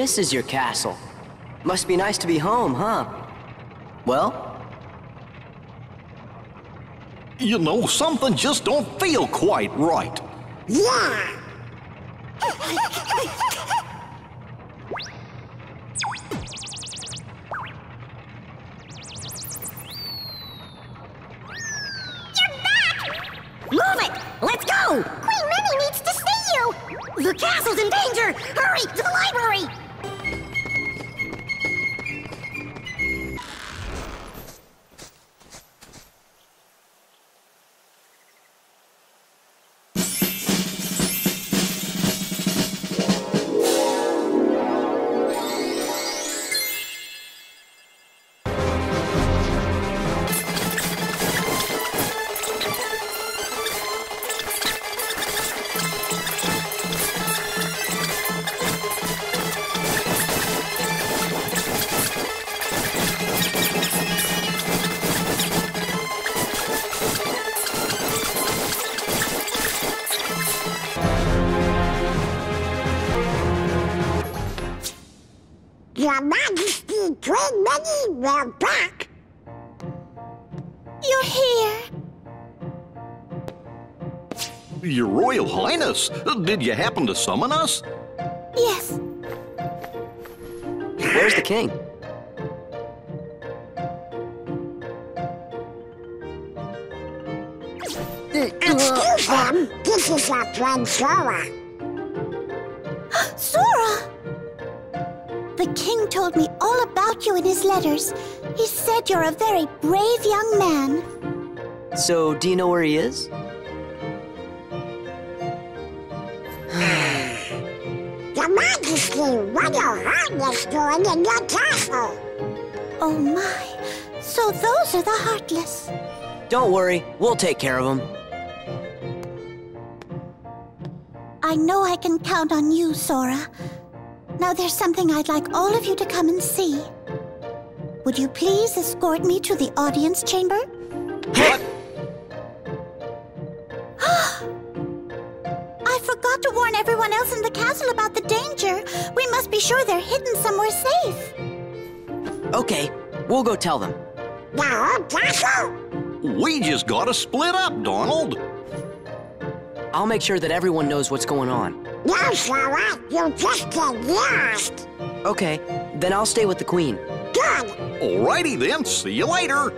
this is your castle. Must be nice to be home, huh? Well? You know, something just don't feel quite right. Yeah. Highness, did you happen to summon us? Yes, Where's the king? Excuse them, this is our friend Sora. Sora! The king told me all about you in his letters. He said you're a very brave young man. So, do you know where he is? Majesty, what your Highness doing in your castle? Oh my, so those are the Heartless. Don't worry, we'll take care of them. I know I can count on you, Sora. Now there's something I'd like all of you to come and see. Would you please escort me to the audience chamber? What? I forgot to warn everyone else in the castle about the danger. We must be sure they're hidden somewhere safe. Okay, we'll go tell them. The whole castle? We just gotta split up, Donald. I'll make sure that everyone knows what's going on. No, Sora, you just get lost. Okay, then I'll stay with the queen. Good. Alrighty then, see you later.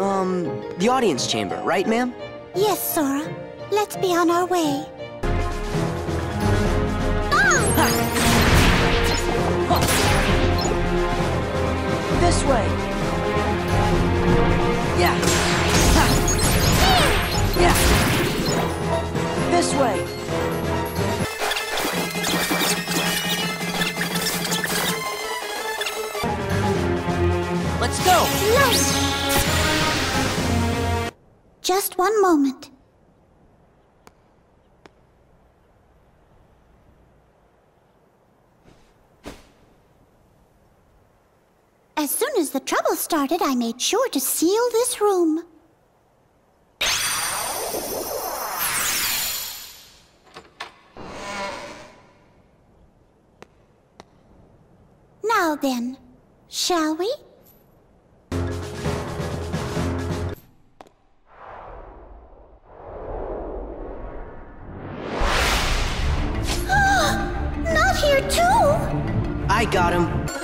Um, the audience chamber, right, ma'am? Yes, Sora. Let's be on our way. Ah! This way. Yeah. Ha. Yeah. This way. Let's go. Just one moment. As soon as the trouble started, I made sure to seal this room. Now then, shall we? Not here too! I got him.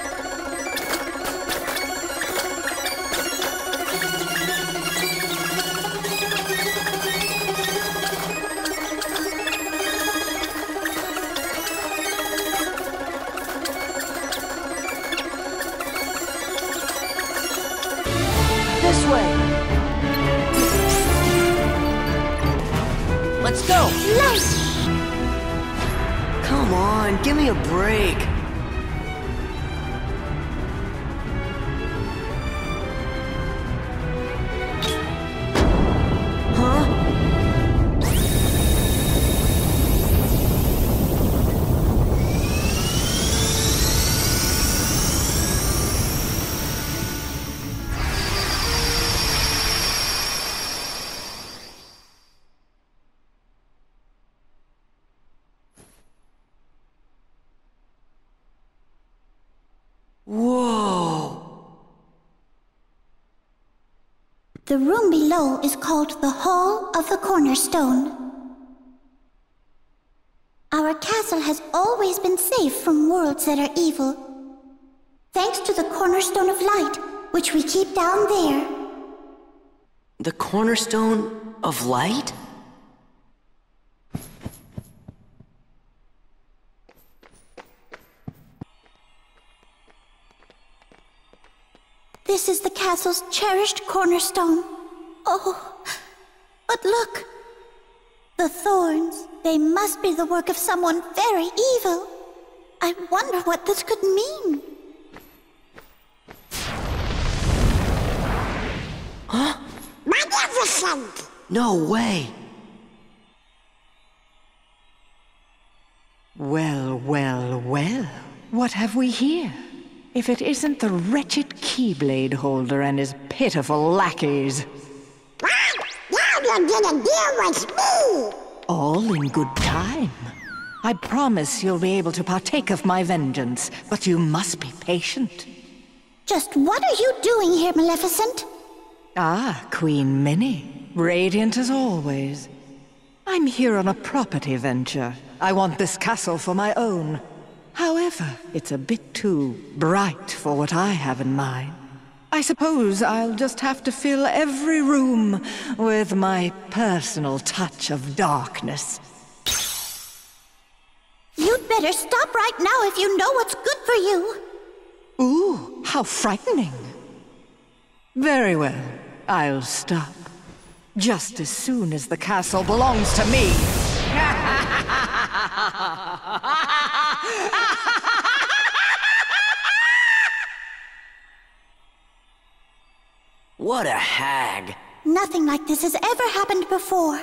The room below is called the Hall of the Cornerstone. Our castle has always been safe from worlds that are evil. Thanks to the Cornerstone of Light, which we keep down there. The cornerstone of light? Castle's cherished cornerstone. Oh, but look! The thorns, they must be the work of someone very evil. I wonder what this could mean. Huh? Maleficent! No way. Well, well, well. What have we here? If it isn't the wretched Keyblade holder and his pitiful lackeys. What? Now you're gonna deal with me! All in good time. I promise you'll be able to partake of my vengeance, but you must be patient. Just what are you doing here, Maleficent? Ah, Queen Minnie. Radiant as always. I'm here on a property venture. I want this castle for my own. However, it's a bit too bright for what I have in mind. I suppose I'll just have to fill every room with my personal touch of darkness. You'd better stop right now if you know what's good for you. Ooh, how frightening. Very well, I'll stop. Just as soon as the castle belongs to me. What a hag. Nothing like this has ever happened before.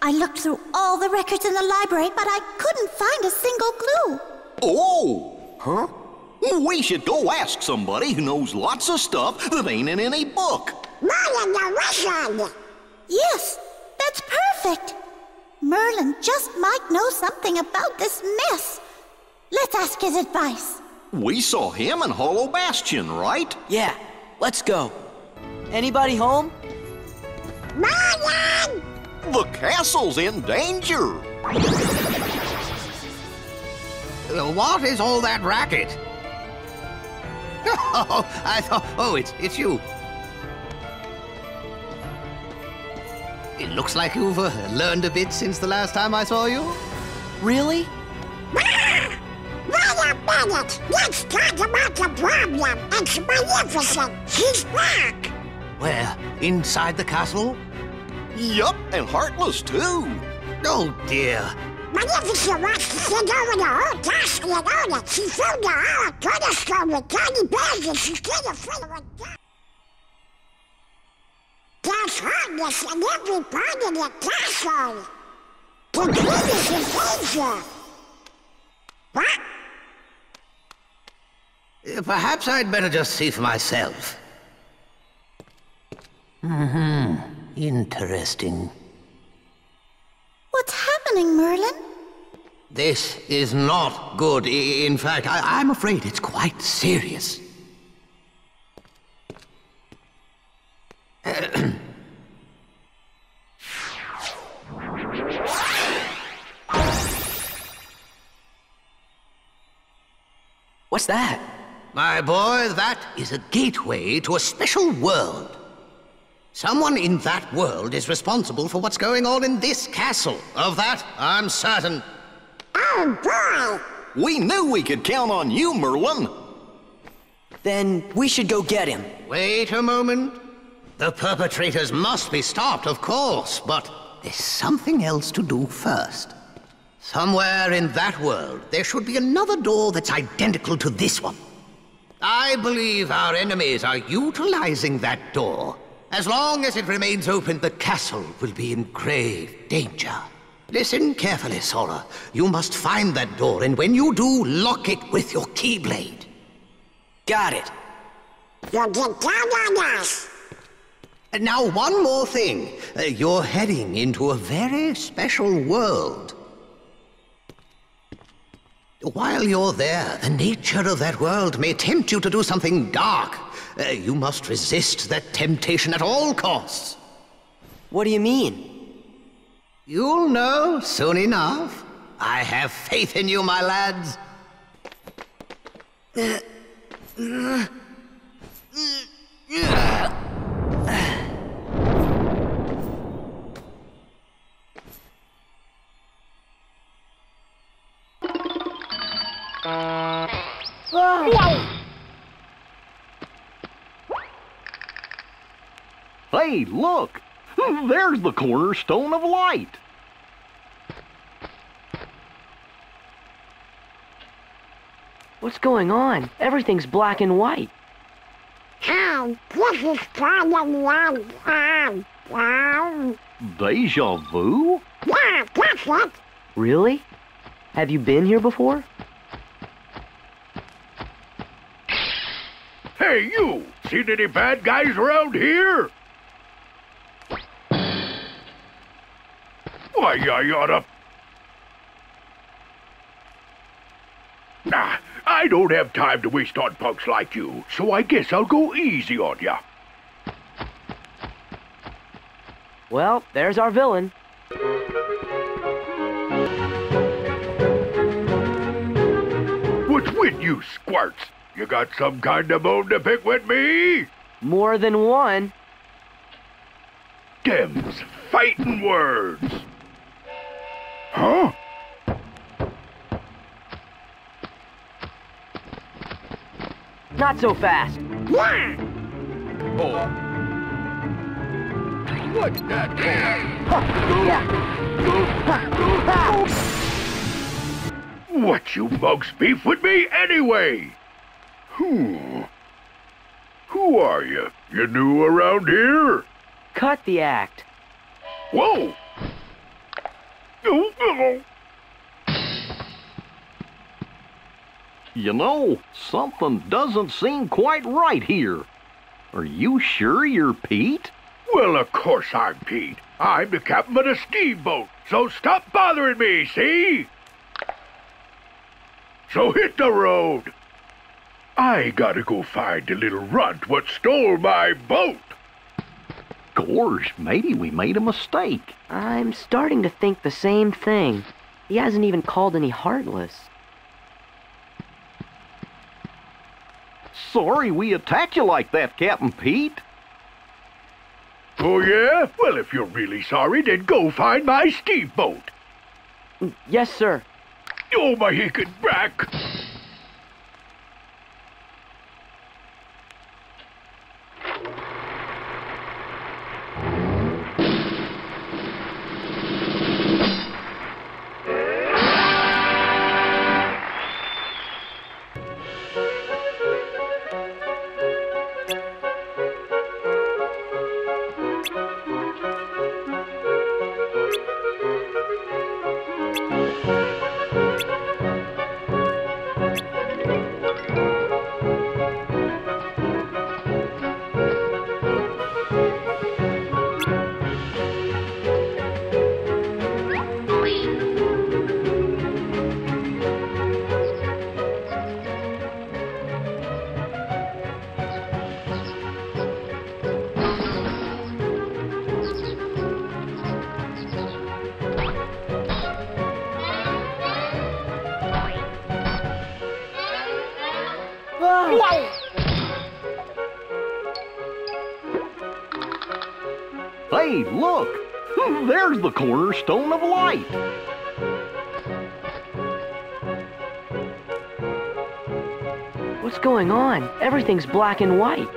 I looked through all the records in the library, but I couldn't find a single clue. Oh! Huh? We should go ask somebody who knows lots of stuff that ain't in any book. Merlin the Wizard! Yes, that's perfect. Merlin just might know something about this mess. Let's ask his advice. We saw him in Hollow Bastion, right? Yeah, let's go. Anybody home? Merlin! The castle's in danger. Uh, what is all that racket? Oh, I thought. Oh, it's it's you. It looks like you've uh, learned a bit since the last time I saw you. Really? Wait a minute! Let's talk about the problem! It's Maleficent! She's back! Where? Inside the castle? Yup, and Heartless too. Oh dear. Maleficent wants to send over the whole task in order. She filled the whole cornerstone with tiny bags and she can't fill it with that. Heartless in every part of the castle. The queen is in danger. What? Perhaps I'd better just see for myself. Mm-hmm. Interesting. What's happening, Merlin? This is not good. I- In fact, I- I'm afraid it's quite serious. What's that? My boy, that is a gateway to a special world. Someone in that world is responsible for what's going on in this castle. Of that, I'm certain. Oh boy! We knew we could count on you, Merlin. Then we should go get him. Wait a moment. The perpetrators must be stopped, of course, but there's something else to do first. Somewhere in that world, there should be another door that's identical to this one. I believe our enemies are utilizing that door. As long as it remains open, the castle will be in grave danger. Listen carefully, Sora. You must find that door, and when you do, lock it with your Keyblade. Got it. You get down on us! Now, one more thing. Uh, you're heading into a very special world. While you're there, the nature of that world may tempt you to do something dark. Uh, you must resist that temptation at all costs. What do you mean? You'll know soon enough. I have faith in you, my lads. Hey, look! There's the cornerstone of light. What's going on? Everything's black and white. Hi, this is Problem One. Um, um, Deja vu? yeah, that's it. Really? Have you been here before? Hey, you! Seen any bad guys around here? Why, I oughta... Nah, I don't have time to waste on punks like you, so I guess I'll go easy on ya. Well, there's our villain. What's with you, squirts? You got some kind of bone to pick with me? More than one. Dem's fighting words. Huh? Not so fast. Yeah, Oh. What's that for? What you mugs beef with me anyway? Hmm. Who are you? You new around here? Cut the act. Whoa! You know, something doesn't seem quite right here. Are you sure you're Pete? Well, of course I'm Pete. I'm the captain of the steamboat, so stop bothering me, see? So hit the road. I gotta go find the little runt what stole my boat. Gorge, maybe we made a mistake. I'm starting to think the same thing. He hasn't even called any Heartless. Sorry we attacked you like that, Captain Pete. Oh, yeah? Well, if you're really sorry, then go find my steamboat. Yes, sir. Oh, my aching back. Hey, look! There's the cornerstone of light. What's going on? Everything's black and white.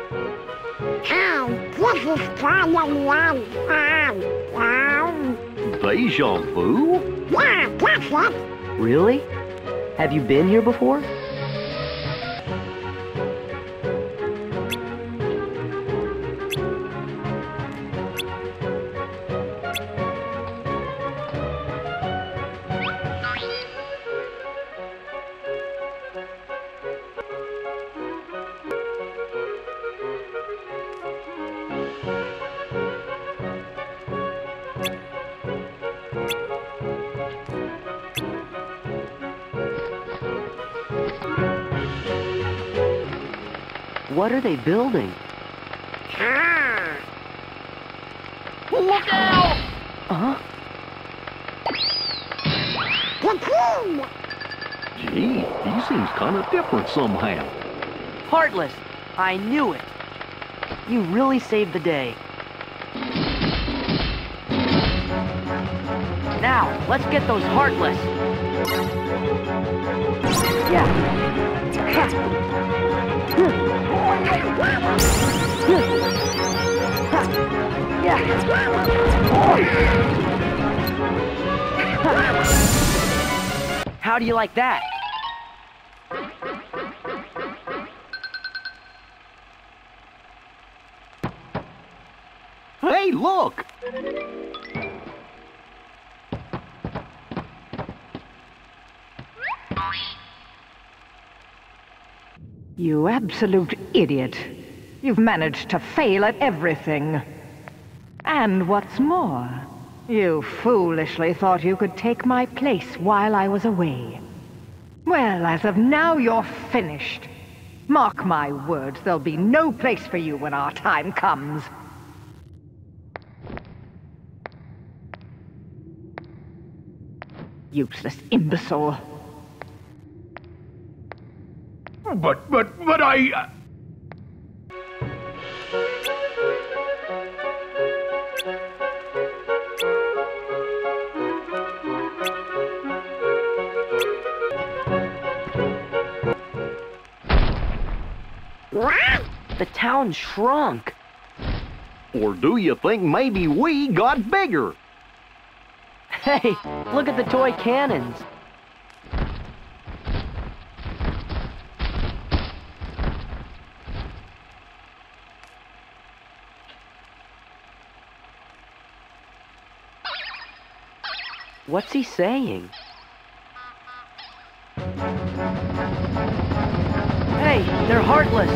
hi, this is Problem One. Um, um, Deja vu? yeah, that's it. Really? Have you been here before? What are they building? Look Look out! Cocoon! Gee, he seems kind of different somehow. Heartless! I knew it! You really saved the day. Now, let's get those Heartless! Yeah. How do you like that? You absolute idiot. You've managed to fail at everything. And what's more, you foolishly thought you could take my place while I was away. Well, as of now, you're finished. Mark my words, there'll be no place for you when our time comes. Useless imbecile. But, but, but I... uh, The town shrunk. Or do you think maybe we got bigger? Hey, look at the toy cannons. What's he saying? Hey, they're heartless.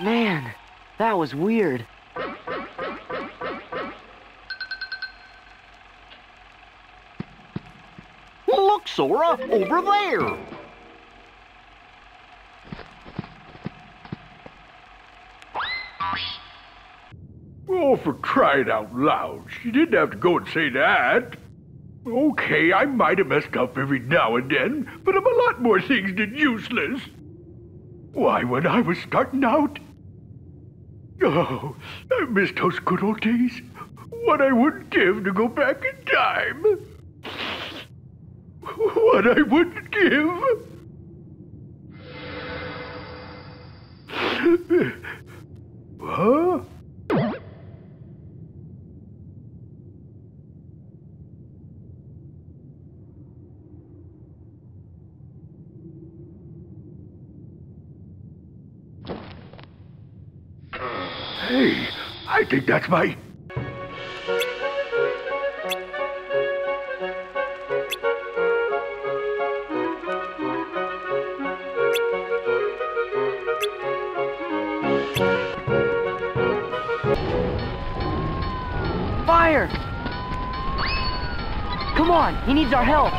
Man, that was weird. Look, Sora, over there! Crying out loud. She didn't have to go and say that. Okay, I might have messed up every now and then, but I'm a lot more things than useless. Why, when I was starting out... Oh, I miss those good old days. What I wouldn't give to go back in time. What I wouldn't give. Huh? Hey, I think that's my... Fire! Come on, he needs our help.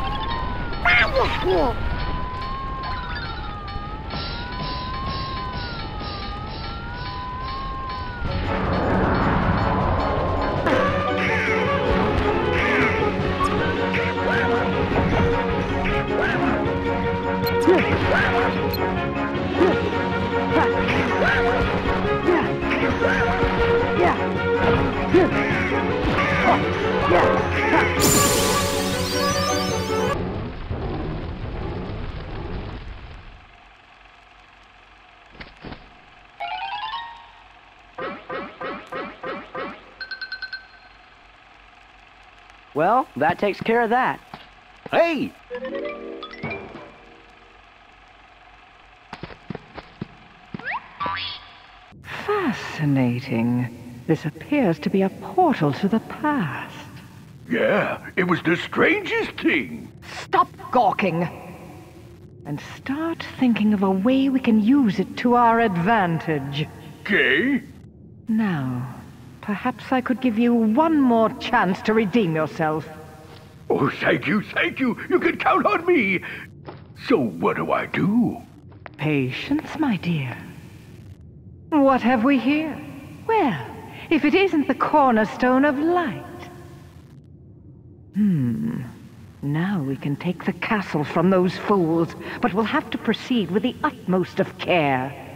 Well, that takes care of that. Hey! Fascinating. This appears to be a portal to the past. Yeah, it was the strangest thing. Stop gawking! And start thinking of a way we can use it to our advantage. Okay? Now, perhaps I could give you one more chance to redeem yourself. Oh, thank you, thank you. You can count on me. So what do I do? Patience, my dear. What have we here? Well, if it isn't the cornerstone of light. Hmm. Now we can take the castle from those fools, but we'll have to proceed with the utmost of care.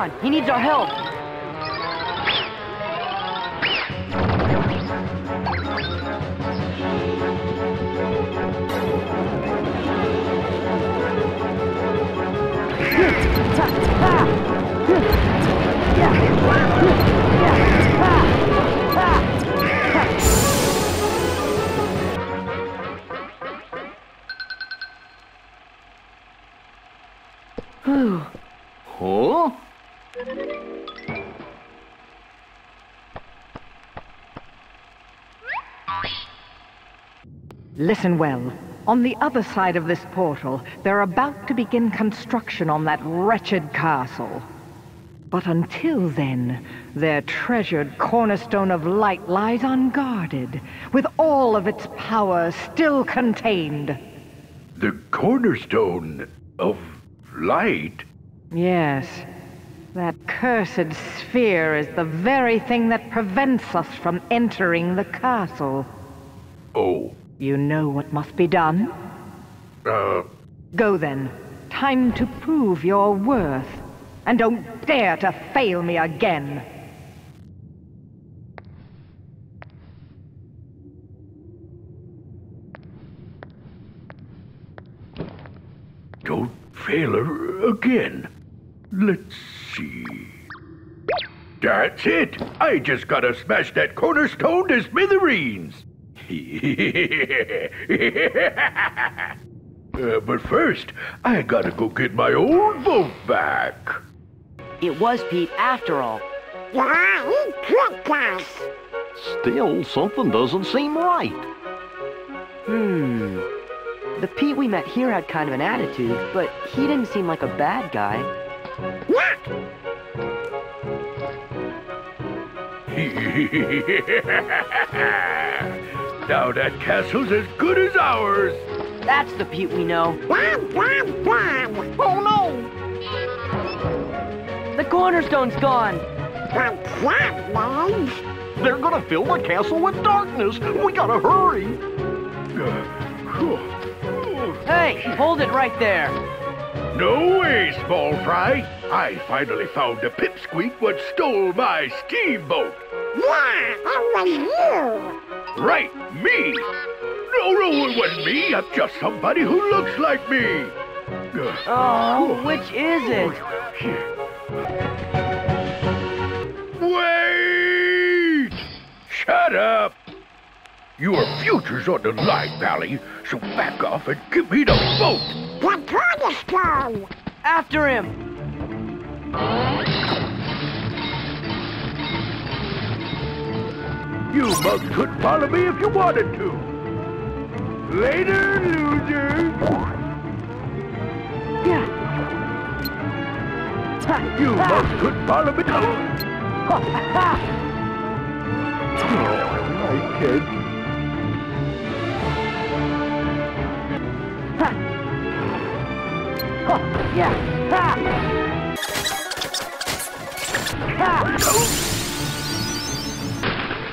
On, he needs our help. Huh? Listen well. On the other side of this portal, they're about to begin construction on that wretched castle. But until then, their treasured cornerstone of light lies unguarded, with all of its power still contained. The cornerstone of light? Yes, that cursed sphere is the very thing that prevents us from entering the castle. Oh, You know what must be done? uh, Go then. Time to prove your worth. And don't dare to fail me again. don't fail her again. Let's see. That's it. I just gotta smash that cornerstone to smithereens. uh, but first, I gotta go get my old boat back. It was Pete after all. Yeah, he tricked us. Still, something doesn't seem right. Hmm. The Pete we met here had kind of an attitude, but he didn't seem like a bad guy. Yeah, now at castle's as good as ours. That's the Pete we know. bam, bam, bam. Oh no! The cornerstone's gone! But that means They're gonna fill the castle with darkness. We gotta hurry. Hey, hold it right there! No way, small fry. I finally found the pipsqueak what stole my steamboat. yeah, it was you. Right, me. No, no, it wasn't me. I'm just somebody who looks like me. Oh, which is it? Wait! Shut up! Your future's on the line, Valley, so back off and give me the boat! The cornerstone. After him! You mugs could follow me if you wanted to. Later, losers! You mugs could follow me. Oh, my kid. I can't.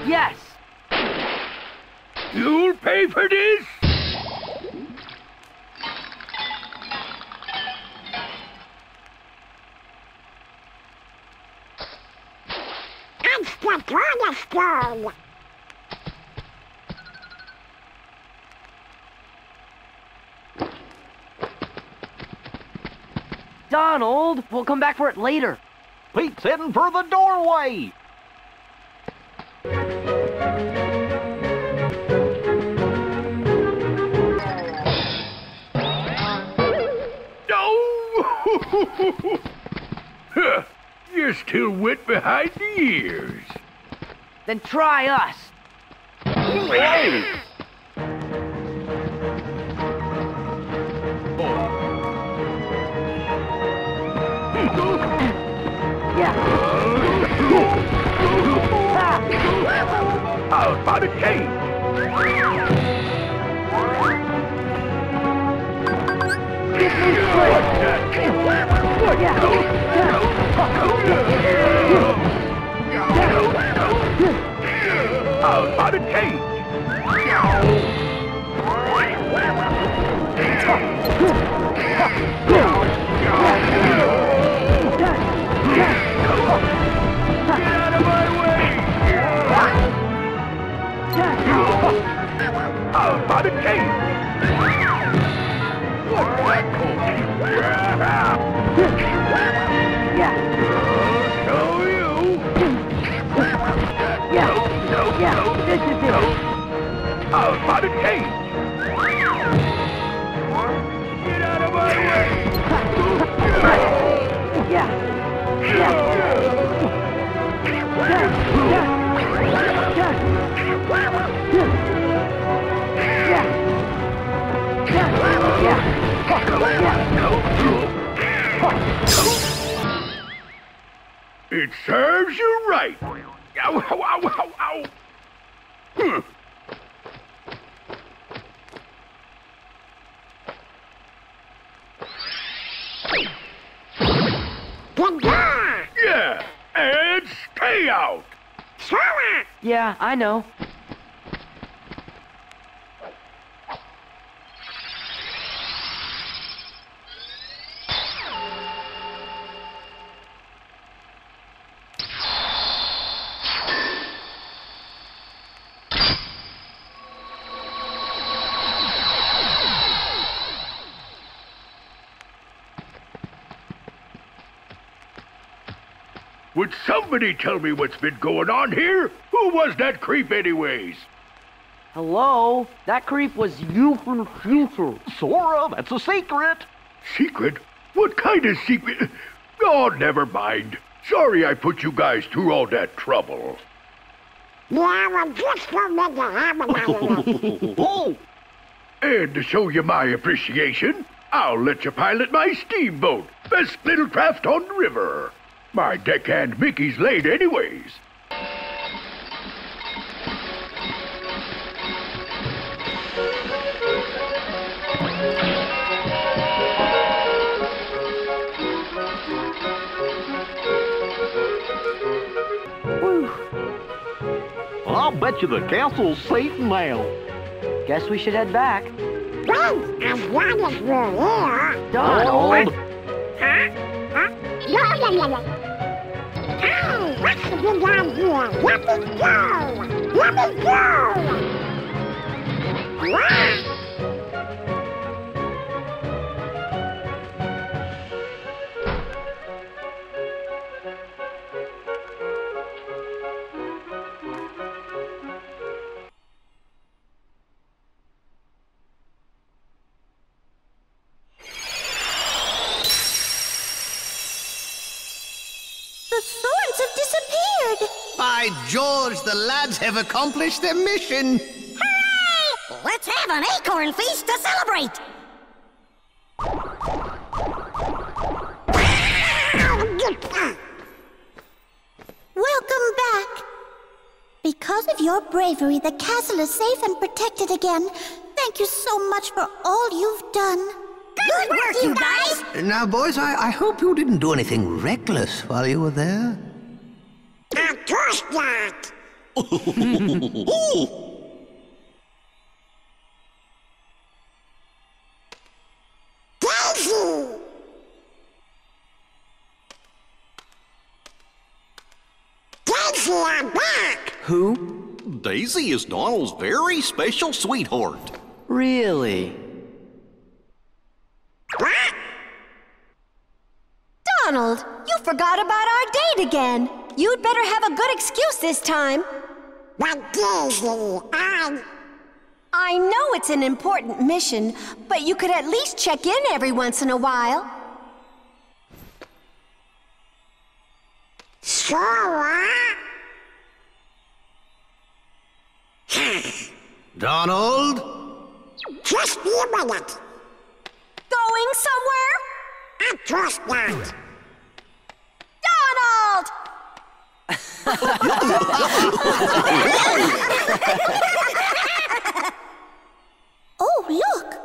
Yes! You'll pay for this! It's the cornerstone! Donald, we'll come back for it later. Pete's heading for the doorway. Huh, You're still wet behind the ears. Then try us. Yeah. Out by the cage. Strength. Yeah. Out by the cage. It. Out by the cage. Get out of my way! Yeah. Yeah. It serves you right. Ow, ow, ow, ow, ow. Hmm. Goodbye. Yeah, and stay out. Yeah, I know. Somebody tell me what's been going on here? Who was that creep anyways? Hello? That creep was you from the future. Sora, that's a secret. Secret? What kind of secret? Oh, never mind. Sorry I put you guys through all that trouble. Yeah, well, just don't make it happen. Oh, And to show you my appreciation, I'll let you pilot my steamboat. Best little craft on the river. My deckhand Mickey's late anyways. I'll bet you the castle's safe now. Guess we should head back. well, as long as we're here. Donald! Huh? No, no, no, no. What's the big idea? Let me go! Let me go! What? Have disappeared. By George, the lads have accomplished their mission. Hooray! Let's have an acorn feast to celebrate! Welcome back. Because of your bravery, the castle is safe and protected again. Thank you so much for all you've done. Good work, you guys! Now, boys, I, I hope you didn't do anything reckless while you were there. Of course not! Daisy! Daisy, I'm back! Who? Daisy is Donald's very special sweetheart. Really? What? Donald, you forgot about our date again. You'd better have a good excuse this time. But Daisy, I... I know it's an important mission, but you could at least check in every once in a while. Sure. Donald? Just be a minute. Going somewhere? Of course not. Oh, look!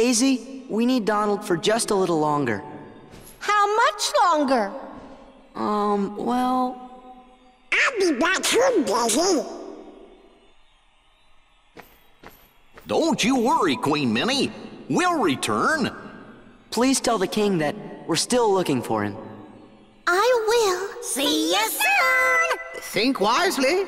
Daisy, we need Donald for just a little longer. How much longer? Um, well... I'll be back soon, Daisy. Don't you worry, Queen Minnie. We'll return. Please tell the king that we're still looking for him. I will. See you soon! Think wisely.